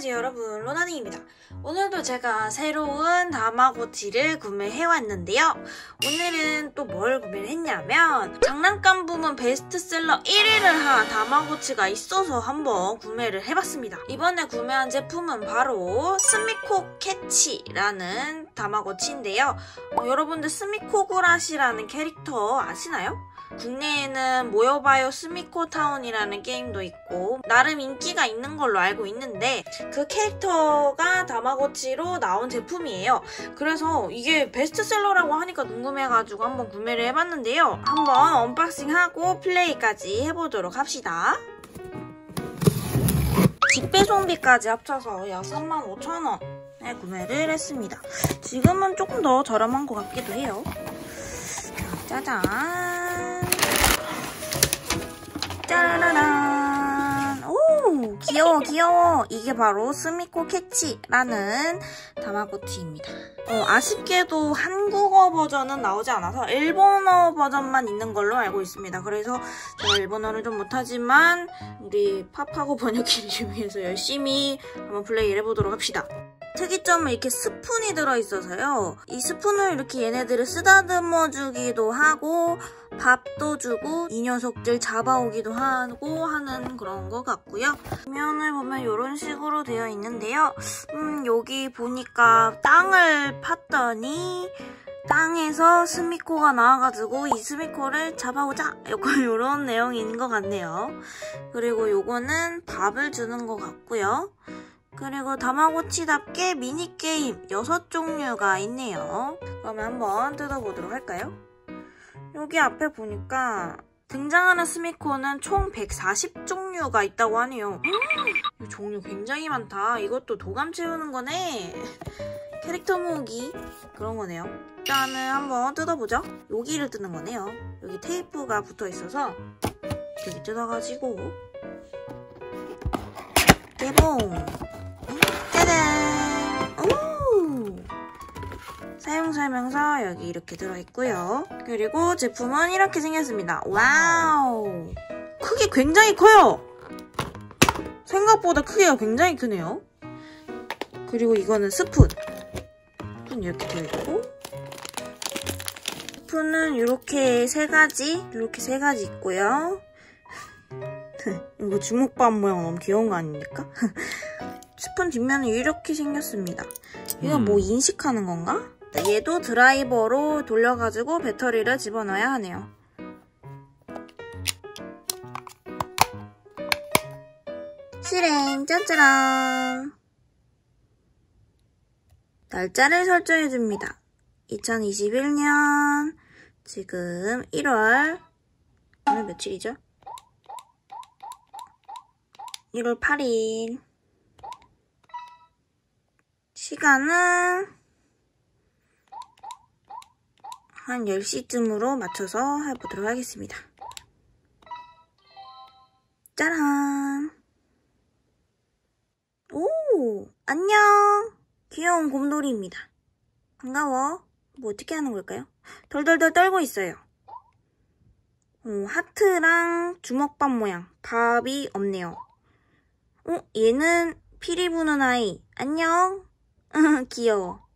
안녕하세요 여러분 로나니입니다. 오늘도 제가 새로운 다마고치를 구매해왔는데요. 오늘은 또 뭘 구매를 했냐면 장난감 부문 베스트셀러 1위를 한 다마고치가 있어서 한번 구매를 해봤습니다. 이번에 구매한 제품은 바로 스미코 캐치라는 다마고치인데요. 어, 여러분들 스미코 구라시라는 캐릭터 아시나요? 국내에는 모여봐요 스미코 타운이라는 게임도 있고 나름 인기가 있는 걸로 알고 있는데 그 캐릭터가 다마고치로 나온 제품이에요. 그래서 이게 베스트셀러라고 하니까 궁금해가지고 한번 구매를 해봤는데요. 한번 unboxing하고 플레이까지 해보도록 합시다. 직배송비까지 합쳐서 약 35,000원에 구매를 했습니다. 지금은 조금 더 저렴한 것 같기도 해요. 짜잔 짜라란. 오 귀여워 귀여워. 이게 바로 스미코 캐치라는 다마고치입니다. 어, 아쉽게도 한국어 버전은 나오지 않아서 일본어 버전만 있는 걸로 알고 있습니다. 그래서 제가 일본어를 좀 못하지만 우리 파파고 번역기를 위해서 열심히 한번 플레이를 해보도록 합시다. 특이점은 이렇게 스푼이 들어있어서요. 이 스푼을 이렇게 얘네들을 쓰다듬어 주기도 하고 밥도 주고 이 녀석들 잡아오기도 하고 하는 그런 것 같고요. 화면을 보면 이런 식으로 되어 있는데요. 음, 여기 보니까 땅을 팠더니 땅에서 스미코가 나와가지고 이 스미코를 잡아오자 약간 이런 내용인 것 같네요. 그리고 요거는 밥을 주는 것 같고요. 그리고 다마고치답게 미니게임 6종류가 있네요. 그러면 한번 뜯어보도록 할까요? 여기 앞에 보니까 등장하는 스미코는 총 140종류가 있다고 하네요. 음, 종류 굉장히 많다. 이것도 도감 채우는 거네. 캐릭터 모으기 그런 거네요. 일단은 한번 뜯어보죠. 여기를 뜯는 거네요. 여기 테이프가 붙어 있어서 여기 뜯어가지고 개봉! 짜잔! 오! 사용 설명서 여기 이렇게 들어있고요. 그리고 제품은 이렇게 생겼습니다. 와우! 크기 굉장히 커요! 생각보다 크기가 굉장히 크네요. 그리고 이거는 스푼. 스푼 이렇게 들어있고 스푼은 이렇게 세 가지, 이렇게 세 가지 있고요. 이거 주먹밥 모양 너무 귀여운 거 아닙니까? 스푼 뒷면은 이렇게 생겼습니다. 이건 뭐 인식하는 건가? 얘도 드라이버로 돌려가지고 배터리를 집어넣어야 하네요. 실행 짜짜랑 날짜를 설정해줍니다. 2021년 지금 1월 오늘 며칠이죠? 1월 8일 시간은 한 10시쯤으로 맞춰서 해보도록 하겠습니다. 짜란! 오! 안녕! 귀여운 곰돌이입니다. 반가워. 뭐 어떻게 하는 걸까요? 덜덜덜 떨고 있어요. 어, 하트랑 주먹밥 모양. 밥이 없네요. 어, 얘는 피리 부는 아이. 안녕. 귀여워.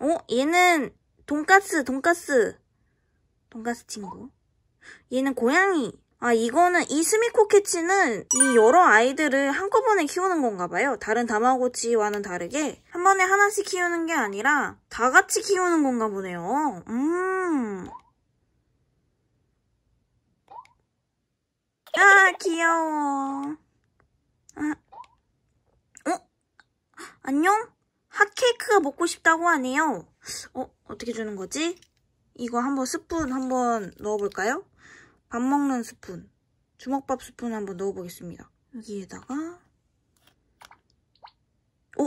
어, 얘는 돈까스, 돈까스. 돈까스 친구. 얘는 고양이. 아, 이거는 이 스미코 캐치는 이 여러 아이들을 한꺼번에 키우는 건가 봐요. 다른 다마고치와는 다르게 한 번에 하나씩 키우는 게 아니라 다 같이 키우는 건가 보네요. 음. 아, 귀여워. 아. 어? 안녕? 핫케이크가 먹고 싶다고 하네요. 어, 어떻게 주는 거지? 이거 한번 스푼 한번 넣어볼까요? 밥 먹는 스푼. 주먹밥 스푼 한번 넣어보겠습니다. 여기에다가 어?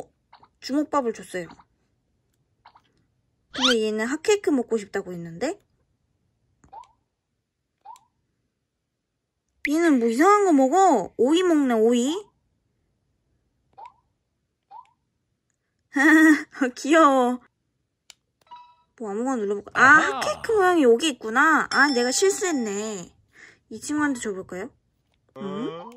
주먹밥을 줬어요. 근데 얘는 핫케이크 먹고 싶다고 했는데? 얘는 뭐 이상한 거 먹어. 오이 먹네, 오이. 귀여워. 뭐 아무거나 눌러볼까? 아, 핫케이크 모양이 여기 있구나. 아, 내가 실수했네. 이 친구한테 줘볼까요? 음?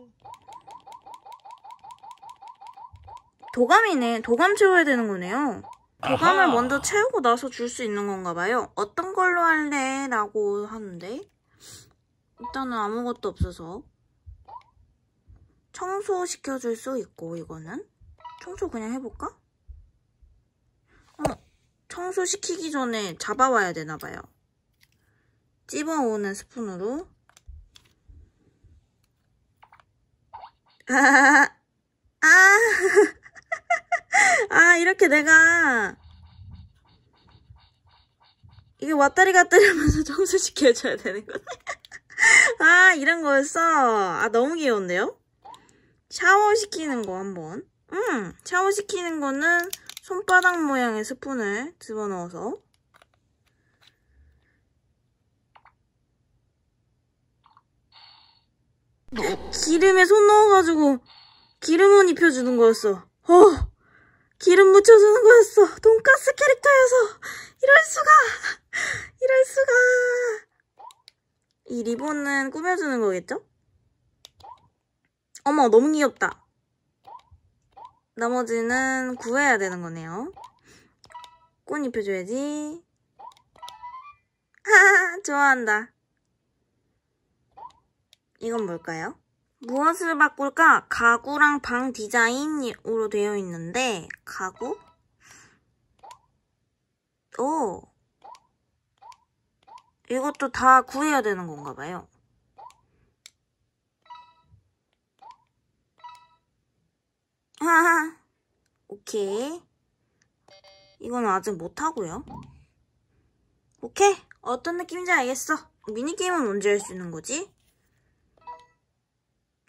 도감이네. 도감 채워야 되는 거네요. 도감을 먼저 채우고 나서 줄 수 있는 건가 봐요. 어떤 걸로 할래? 라고 하는데 일단은 아무것도 없어서 청소시켜줄 수 있고 이거는 청소 그냥 해볼까? 어, 청소시키기 전에 잡아와야 되나봐요. 찝어오는 스푼으로 아, 아, 아, 이렇게 내가 이게 왔다리 갔다리 하면서 청소시켜 줘야 되는 거네. 아, 이런 거였어. 아, 너무 귀여운데요? 샤워시키는 거 한번. 음, 샤워시키는 거는 손바닥 모양의 스푼을 집어넣어서 기름에 손 넣어가지고 기름을 입혀주는 거였어. 어, 기름 묻혀주는 거였어. 돈가스 캐릭터여서 이럴 수가, 이럴 수가. 이 리본은 꾸며주는 거겠죠? 어머, 너무 귀엽다. 나머지는 구해야 되는 거네요. 꽃 입혀줘야지. 하하, 좋아한다. 이건 뭘까요? 무엇을 바꿀까? 가구랑 방 디자인으로 되어 있는데 가구? 오 이것도 다 구해야 되는 건가 봐요. 하하 오케이 이건 아직 못하고요. 오케이 어떤 느낌인지 알겠어. 미니게임은 언제 할 수 있는 거지?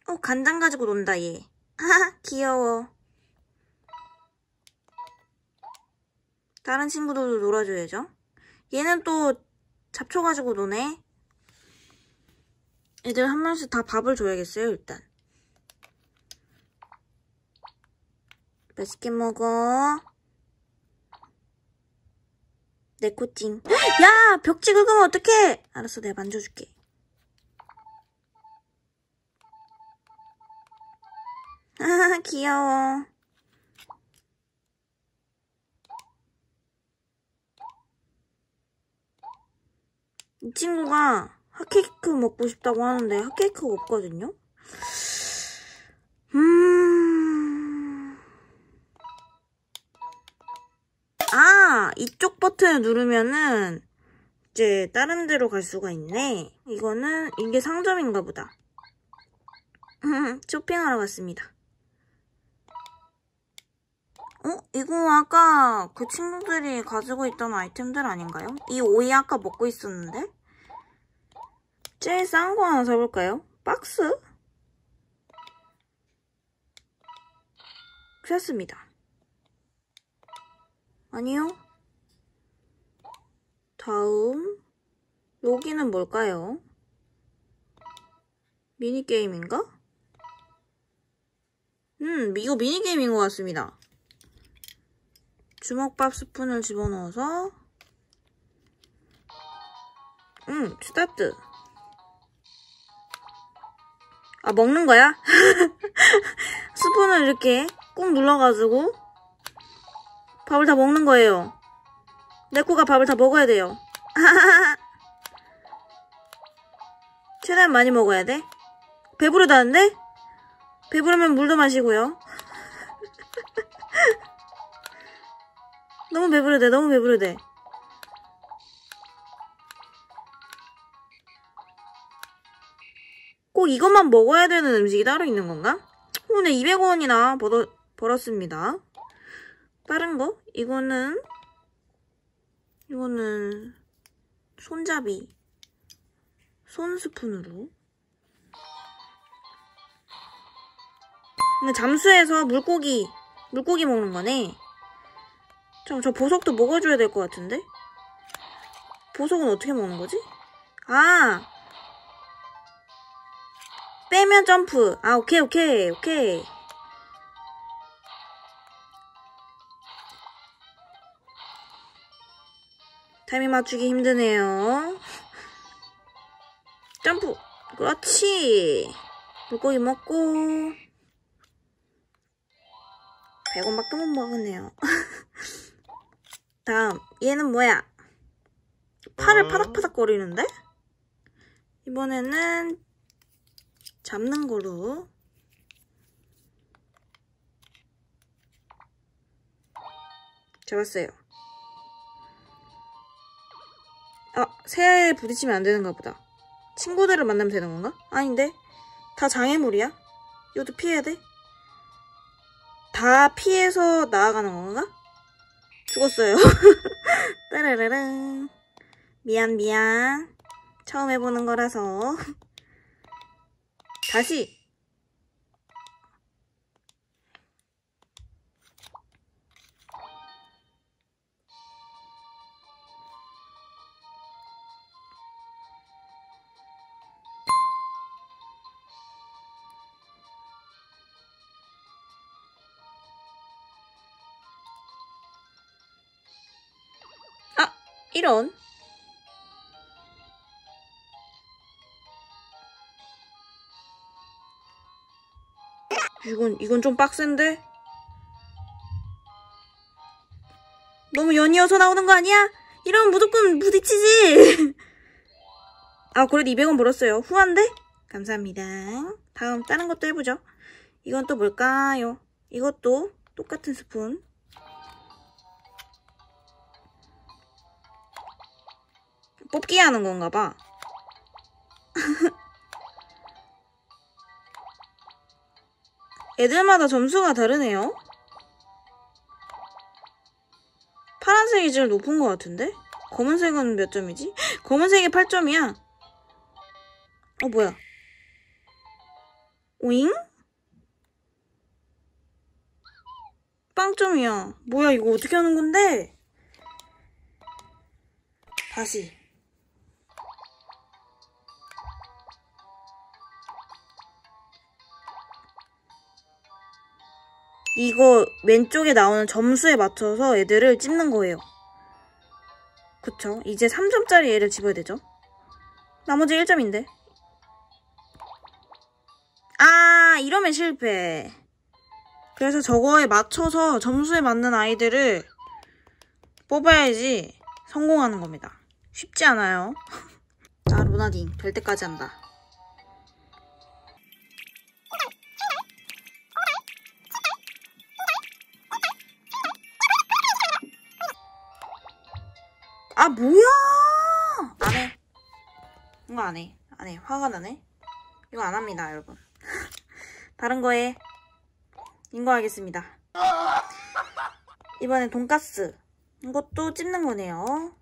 어, 간장 가지고 논다, 얘. 하하, 귀여워. 다른 친구들도 놀아줘야죠. 얘는 또 잡초 가지고 노네. 애들 한 명씩 다 밥을 줘야겠어요, 일단. 맛있게 먹어. 내 코팅. 야! 벽지 긁으면 어떡해! 알았어, 내가 만져줄게. 아, 귀여워. 이 친구가 핫케이크 먹고 싶다고 하는데 핫케이크가 없거든요? 음... 아! 이쪽 버튼을 누르면은 이제 다른 데로 갈 수가 있네. 이거는 이게 상점인가 보다. 쇼핑하러 갔습니다. 어? 이거 아까 그 친구들이 가지고 있던 아이템들 아닌가요? 이 오이 아까 먹고 있었는데? 제일 싼 거 하나 사볼까요? 박스? 샀습니다. 아니요. 다음 여기는 뭘까요? 미니게임인가? 음, 이거 미니게임인 것 같습니다. 주먹밥 스푼을 집어넣어서 음 스타트 아 먹는 거야? 스푼을 이렇게 꾹 눌러가지고 밥을 다 먹는 거예요 내 코가 밥을 다 먹어야 돼요 최대한 많이 먹어야 돼 배부르다는데? 배부르면 물도 마시고요 너무 배부르대, 너무 배부르대. 꼭 이것만 먹어야 되는 음식이 따로 있는 건가? 오늘 200원이나 벌어, 벌었습니다. 다른 거? 이거는 이거는 손잡이 손스푼으로 근데 잠수해서 물고기 물고기 먹는 거네 좀, 저 보석도 먹어줘야 될 것 같은데? 보석은 어떻게 먹는 거지? 아! 빼면 점프. 아, 오케이, 오케이, 오케이. 타이밍 맞추기 힘드네요. 점프. 그렇지. 물고기 먹고. 100원밖에 못 먹었네요. 다음 얘는 뭐야? 팔을 음. 파닥파닥 거리는데? 이번에는 잡는 거로 잡았어요. 아, 새에 부딪히면 안 되는가 보다. 친구들을 만나면 되는 건가? 아닌데? 다 장애물이야? 이것도 피해야 돼? 다 피해서 나아가는 건가? 죽었어요. 따라라랑. 미안, 미안. 처음 해보는 거라서. 다시. 이런. 이건, 이건 좀 빡센데? 너무 연이어서 나오는 거 아니야? 이러면 무조건 부딪히지! 아, 그래도 200원 벌었어요. 후한데? 감사합니다. 다음, 다른 것도 해보죠. 이건 또 뭘까요? 이것도 똑같은 스푼. 뽑기 하는 건가 봐. 애들마다 점수가 다르네요. 파란색이 제일 높은 것 같은데? 검은색은 몇 점이지? 검은색이 8점이야. 어, 뭐야. 오잉? 빵점이야. 뭐야, 이거 어떻게 하는 건데? 다시. 이거 왼쪽에 나오는 점수에 맞춰서 애들을 찝는 거예요. 그쵸? 이제 3점짜리 애를 집어야 되죠. 나머지 1점인데. 아, 이러면 실패. 그래서 저거에 맞춰서 점수에 맞는 아이들을 뽑아야지 성공하는 겁니다. 쉽지 않아요. 아, 로나딩. 될 때까지 한다. 아, 뭐야! 안 해. 이거 안 해. 안 해. 화가 나네. 이거 안 합니다, 여러분. 다른 거에 인거하겠습니다. 이번엔 돈가스. 이것도 찝는 거네요.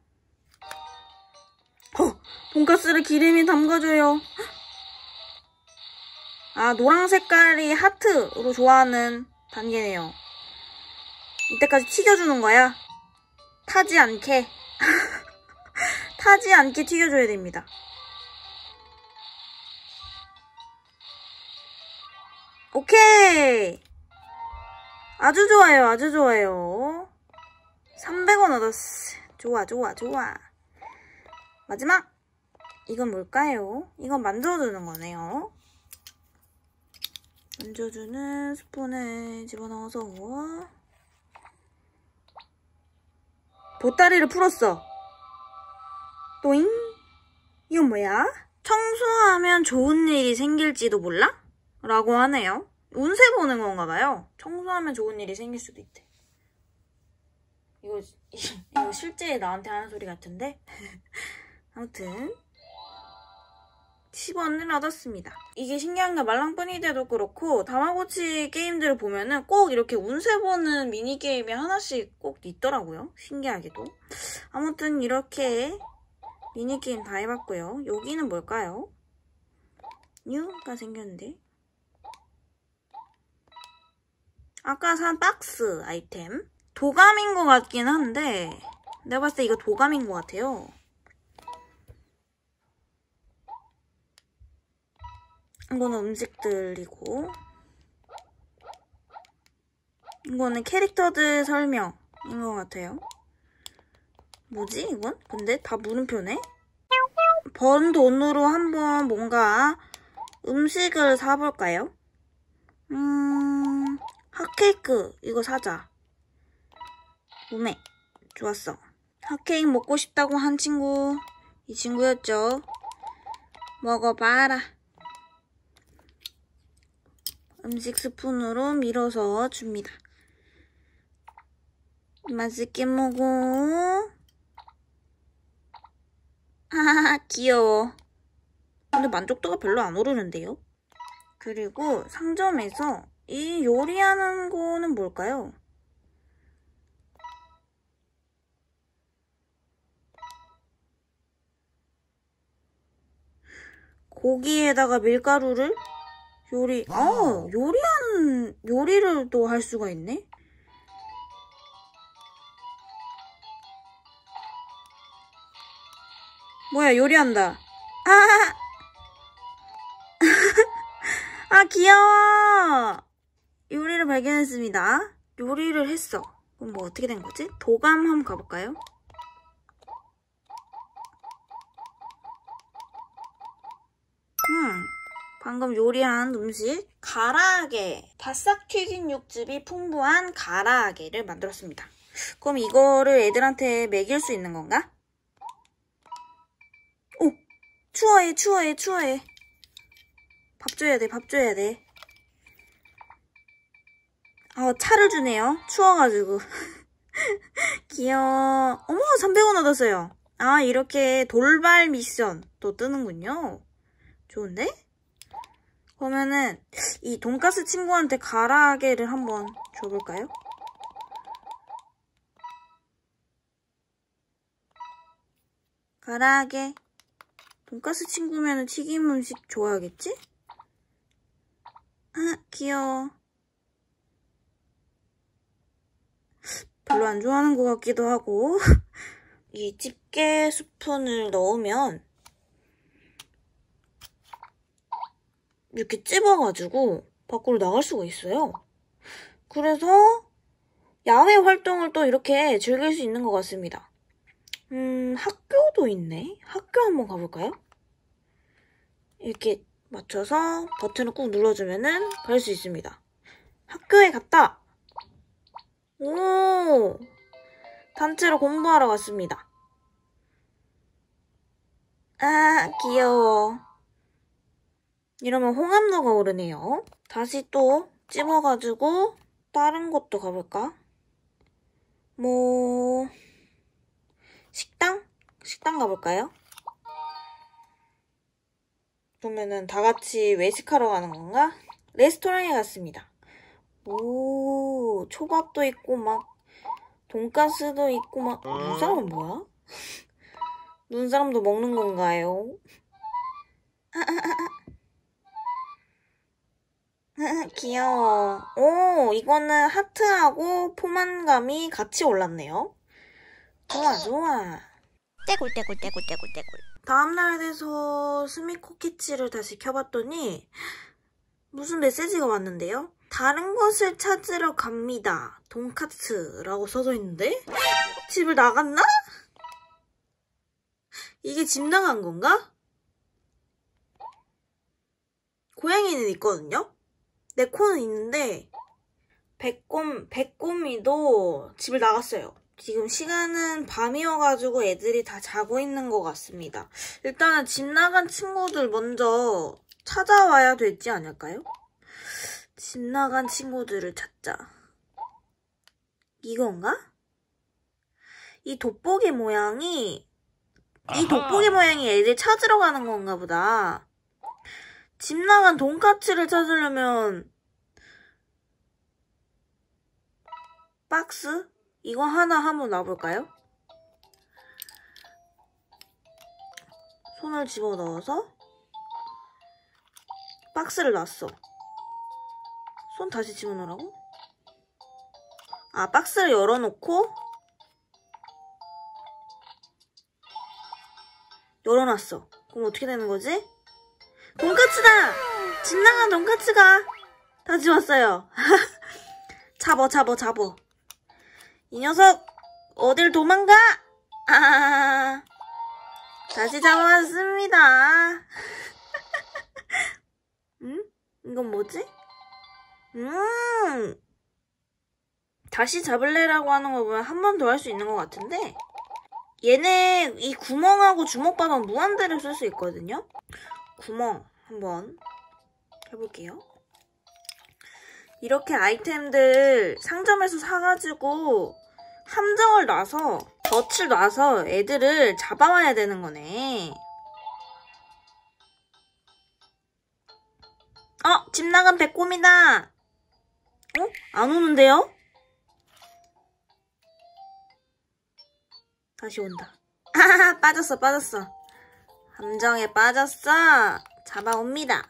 어, 돈가스를 기름이 담가줘요. 아, 노랑 색깔이 하트로 좋아하는 단계네요. 이때까지 튀겨주는 거야. 타지 않게. 타지 않게 튀겨줘야 됩니다. 오케이! 아주 좋아요, 아주 좋아요. 300원 얻었어. 좋아, 좋아, 좋아. 마지막! 이건 뭘까요? 이건 만들어주는 거네요. 만져주는 스푼을 집어넣어서 보따리를 풀었어. 또잉? 이건 뭐야? 청소하면 좋은 일이 생길지도 몰라? 라고 하네요. 운세 보는 건가 봐요. 청소하면 좋은 일이 생길 수도 있대. 이거, 이거 실제 나한테 하는 소리 같은데? 아무튼 10원을 얻었습니다. 이게 신기한 게 말랑뿐이돼도 그렇고 다마고치 게임들을 보면은 꼭 이렇게 운세 보는 미니게임이 하나씩 꼭 있더라고요. 신기하게도. 아무튼 이렇게 미니게임 다 해봤고요. 여기는 뭘까요? 뉴가 생겼는데 아까 산 박스 아이템 도감인 것 같긴 한데 내가 봤을 때 이거 도감인 것 같아요. 이거는 음식들이고 이거는 캐릭터들 설명인 것 같아요. 뭐지 이건? 근데 다 물음표네? 번 돈으로 한번 뭔가 음식을 사볼까요? 음... 핫케이크 이거 사자. 오메 좋았어. 핫케이크 먹고 싶다고 한 친구 이 친구였죠. 먹어봐라. 음식 스푼으로 밀어서 줍니다. 맛있게 먹어. 하하 귀여워. 근데 만족도가 별로 안 오르는데요? 그리고 상점에서 이 요리하는 거는 뭘까요? 고기에다가 밀가루를 요리, 아, 요리하는, 요리를 또 할 수가 있네? 뭐야, 요리한다. 아! 아, 귀여워! 요리를 발견했습니다. 요리를 했어. 그럼 뭐 어떻게 된 거지? 도감 한번 가볼까요? 음, 방금 요리한 음식 가라아게 바싹 튀긴 육즙이 풍부한 가라아게를 만들었습니다. 그럼 이거를 애들한테 먹일 수 있는 건가? 오! 추워해 추워해 추워해 밥 줘야 돼밥 줘야 돼 어, 차를 주네요 추워가지고 귀여워 어머 300원 얻었어요 아 이렇게 돌발 미션 또 뜨는군요 좋은데? 그러면은 이 돈가스 친구한테 가라아게를 한번 줘볼까요? 가라아게 돈가스 친구면은 튀김 음식 좋아하겠지? 아 귀여워 별로 안 좋아하는 것 같기도 하고 이 집게 스푼을 넣으면 이렇게 찝어가지고 밖으로 나갈 수가 있어요. 그래서 야외 활동을 또 이렇게 즐길 수 있는 것 같습니다. 음, 학교도 있네. 학교 한번 가볼까요? 이렇게 맞춰서 버튼을 꾹 눌러주면은 갈 수 있습니다. 학교에 갔다! 오! 단체로 공부하러 갔습니다. 아, 귀여워. 이러면 홍합도가 오르네요. 다시 또 찝어가지고 다른 곳도 가볼까? 뭐... 식당? 식당 가볼까요? 그러면은 다 같이 외식하러 가는 건가? 레스토랑에 갔습니다. 오, 초밥도 있고 막 돈가스도 있고 막 눈사람은 뭐야? 눈사람도 먹는 건가요? 귀여워. 오, 이거는 하트하고 포만감이 같이 올랐네요. 좋아, 좋아. 떼굴 떼굴 떼굴 떼굴 떼굴. 다음날 돼서 스미코 키치를 다시 켜봤더니 무슨 메시지가 왔는데요? 다른 것을 찾으러 갑니다. 돈카츠라고 써져 있는데? 집을 나갔나? 이게 집 나간 건가? 고양이는 있거든요? 내 코는 있는데 백곰, 백곰이도 집을 나갔어요. 지금 시간은 밤이어가지고 애들이 다 자고 있는 것 같습니다. 일단은 집 나간 친구들 먼저 찾아와야 되지 않을까요? 집 나간 친구들을 찾자. 이건가? 이 돋보기 모양이 이 돋보기 모양이 애들 찾으러 가는 건가 보다. 집 나간 돈까츠를 찾으려면 박스? 이거 하나 한번 놔볼까요? 손을 집어넣어서 박스를 놨어. 손 다시 집어넣으라고? 아, 박스를 열어놓고 열어놨어. 그럼 어떻게 되는 거지? 돈까츠다! 집 나간 돈까츠가 다시 왔어요. 잡어, 잡어, 잡어. 이 녀석 어딜 도망가? 아, 다시 잡아왔습니다. 음? 이건 뭐지? 음, 다시 잡을래라고 하는 거 보면 한 번 더 할 수 있는 것 같은데 얘네 이 구멍하고 주먹밥은 무한대를 쓸수 있거든요. 구멍 한번 해볼게요. 이렇게 아이템들 상점에서 사가지고 함정을 놔서 덫을 놔서 애들을 잡아와야 되는 거네. 어, 집 나간 배꼽이다. 어? 안 오는데요? 다시 온다. 아하하, 빠졌어, 빠졌어. 함정에 빠졌어. 잡아옵니다.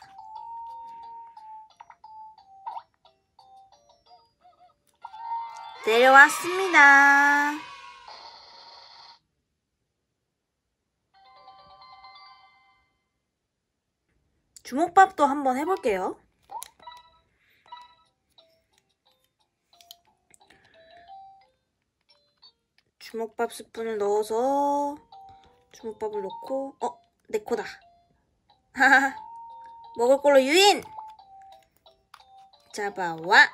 내려왔습니다. 주먹밥도 한번 해볼게요. 주먹밥 스푼을 넣어서 주먹밥을 넣고 어? 내 코다. 하하 먹을 걸로 유인! 잡아와!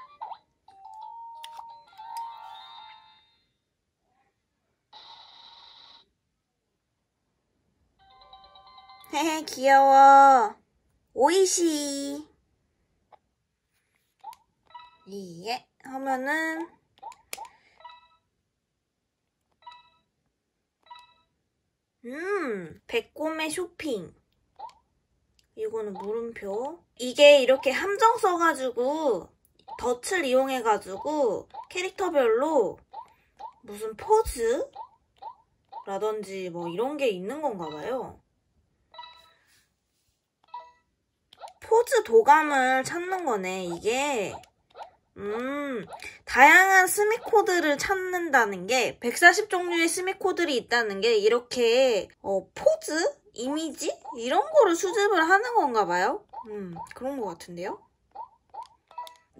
헤헤 귀여워 오이시 예 하면은 음 배꼽의 쇼핑 이거는 물음표 이게 이렇게 함정 써가지고 덫을 이용해가지고 캐릭터별로 무슨 포즈? 라든지 뭐 이런 게 있는 건가 봐요. 포즈 도감을 찾는 거네, 이게. 음, 다양한 스미 코드를 찾는다는 게, 140 종류의 스미 코드들이 있다는 게, 이렇게, 어, 포즈? 이미지? 이런 거를 수집을 하는 건가 봐요. 음, 그런 것 같은데요?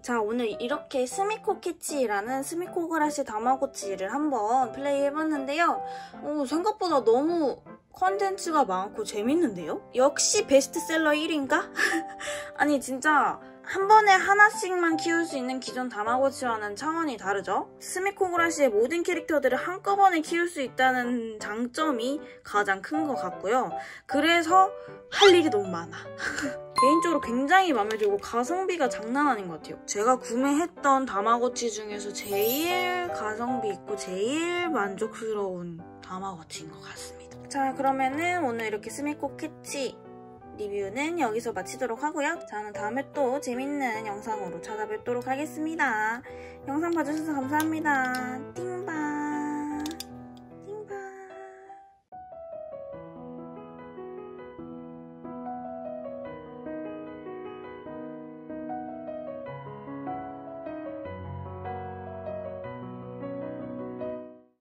자, 오늘 이렇게 스미코 캐치라는 스미코 그라시 다마고치를 한번 플레이 해봤는데요. 오, 생각보다 너무 컨텐츠가 많고 재밌는데요? 역시 베스트셀러 1위인가? 아니, 진짜 한 번에 하나씩만 키울 수 있는 기존 다마고치와는 차원이 다르죠? 스미코그라시의 모든 캐릭터들을 한꺼번에 키울 수 있다는 장점이 가장 큰 것 같고요. 그래서 할 일이 너무 많아. 개인적으로 굉장히 마음에 들고 가성비가 장난 아닌 것 같아요. 제가 구매했던 다마고치 중에서 제일 가성비 있고 제일 만족스러운 다마고치인 것 같습니다. 자 그러면은 오늘 이렇게 스미코 캐치 리뷰는 여기서 마치도록 하고요. 저는 다음에 또 재밌는 영상으로 찾아뵙도록 하겠습니다. 영상 봐주셔서 감사합니다. 띵!